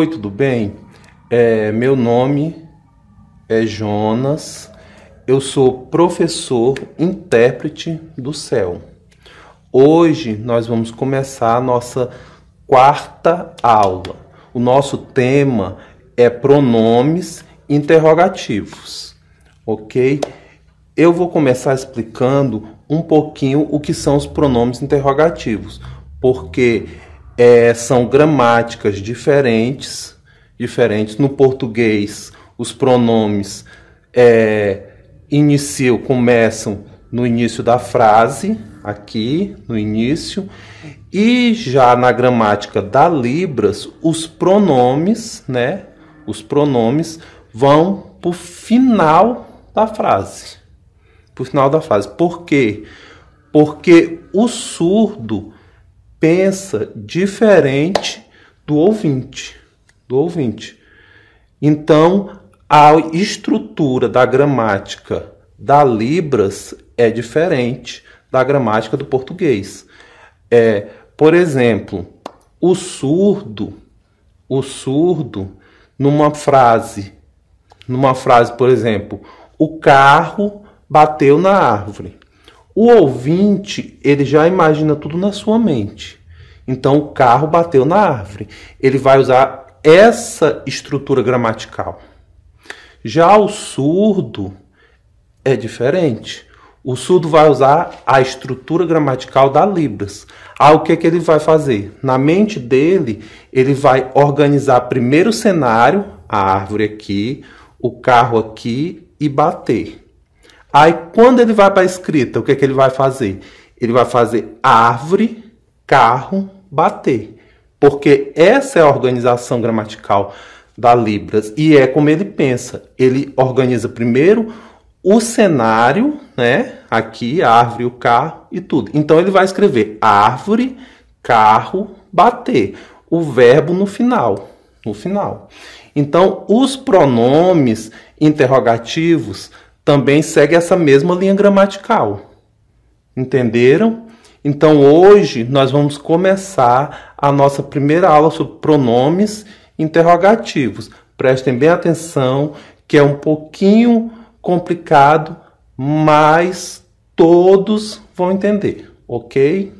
Oi, tudo bem? É, meu nome é Jonas, eu sou professor intérprete do céu. Hoje nós vamos começar a nossa quarta aula. O nosso tema é pronomes interrogativos, ok? Eu vou começar explicando um pouquinho o que são os pronomes interrogativos, porque é, são gramáticas diferentes, diferentes. No português, os pronomes é, iniciam, começam no início da frase, aqui no início, e já na gramática da Libras, os pronomes, né? Os pronomes vão para o final da frase. Para o final da frase. Por quê? Porque o surdo pensa diferente do ouvinte, do ouvinte. Então, a estrutura da gramática da Libras é diferente da gramática do português. É, por exemplo, o surdo, o surdo, numa frase, numa frase, por exemplo, o carro bateu na árvore. O ouvinte, ele já imagina tudo na sua mente. Então, o carro bateu na árvore. Ele vai usar essa estrutura gramatical. Já o surdo é diferente. O surdo vai usar a estrutura gramatical da Libras. Ah, o que, é que ele vai fazer? Na mente dele, ele vai organizar primeiro o cenário, a árvore aqui, o carro aqui e bater. Aí quando ele vai para a escrita, o que, é que ele vai fazer? Ele vai fazer árvore, carro, bater. Porque essa é a organização gramatical da Libras e é como ele pensa. Ele organiza primeiro o cenário, né? Aqui, a árvore, o carro e tudo. Então ele vai escrever árvore, carro, bater. O verbo no final, no final. Então, os pronomes interrogativos também segue essa mesma linha gramatical. Entenderam? Então hoje nós vamos começar a nossa primeira aula sobre pronomes interrogativos. Prestem bem atenção, que é um pouquinho complicado, mas todos vão entender, ok?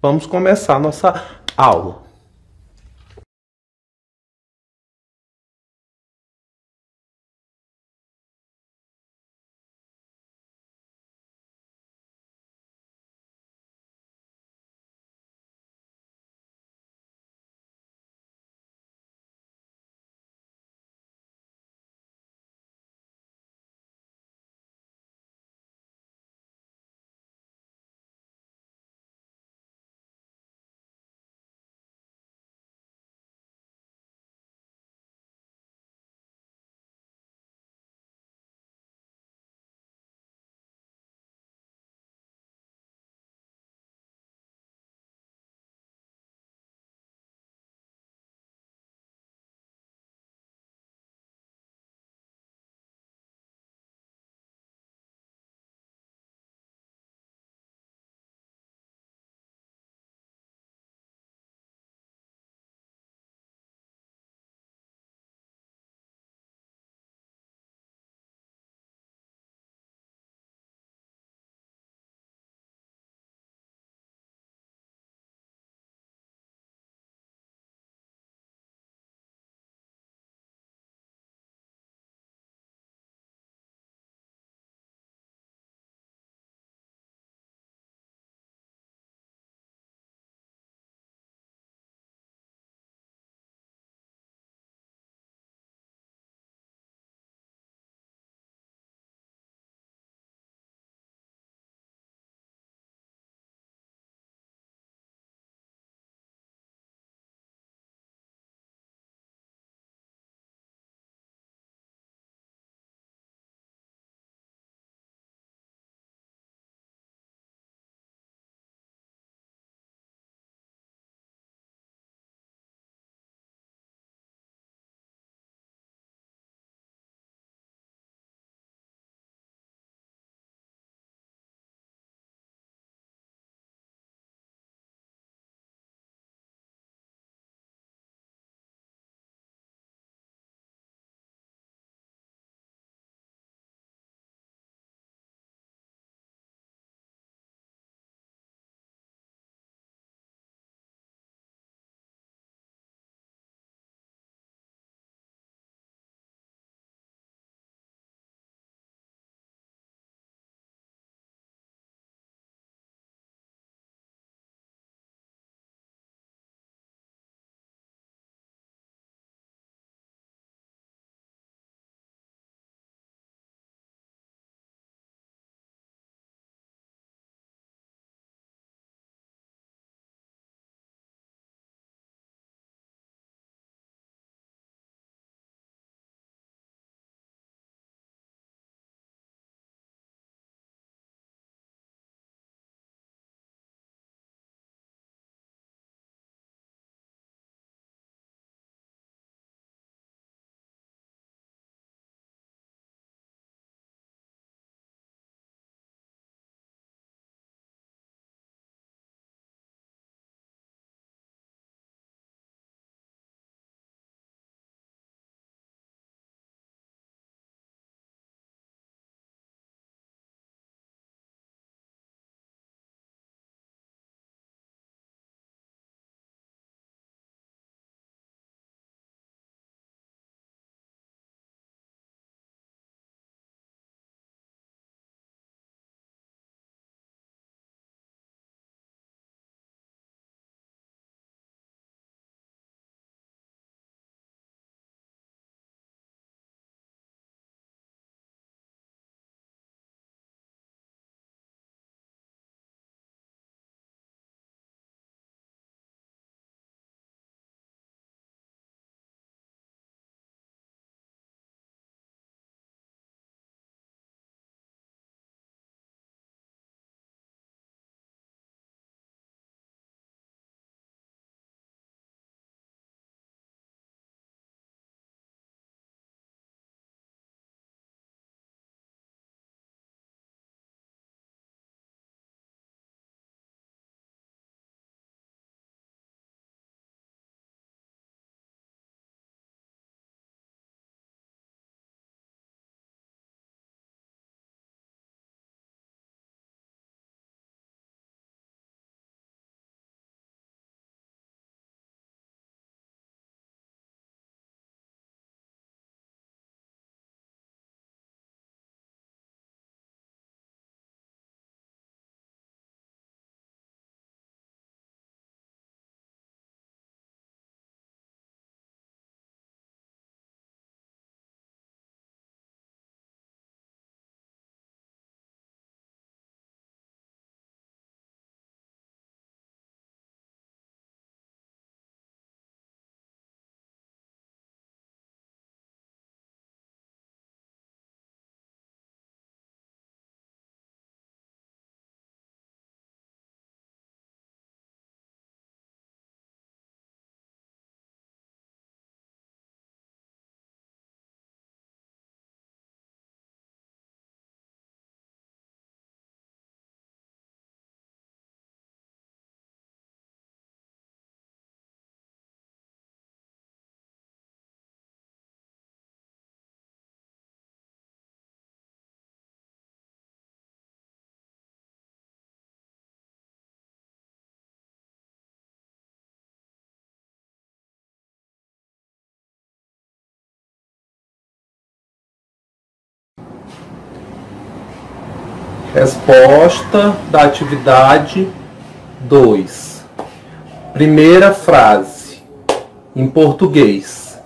Vamos começar a nossa aula. Resposta da atividade 2. Primeira frase em português.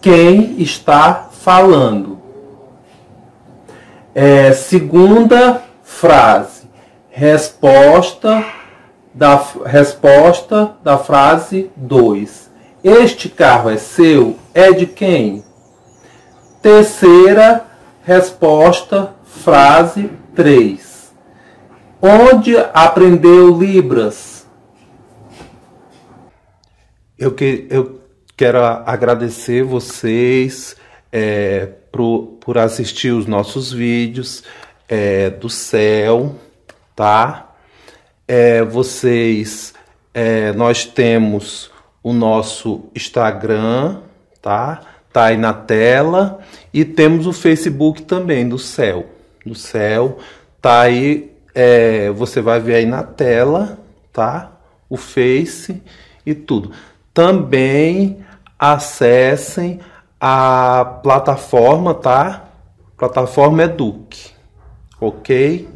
Quem está falando? É, segunda frase. Resposta da resposta da frase 2. Este carro é seu? É de quem? Terceira resposta, frase 3. Onde aprendeu Libras? Eu, que, eu quero agradecer vocês é, por, por assistir os nossos vídeos é, do céu, tá? É, vocês, é, nós temos o nosso Instagram, tá? Tá aí na tela e temos o Facebook também do céu, do céu tá aí, é, você vai ver aí na tela, tá? O Face e tudo. Também acessem a plataforma, tá? Plataforma Eduque, ok?